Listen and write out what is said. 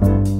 Bye.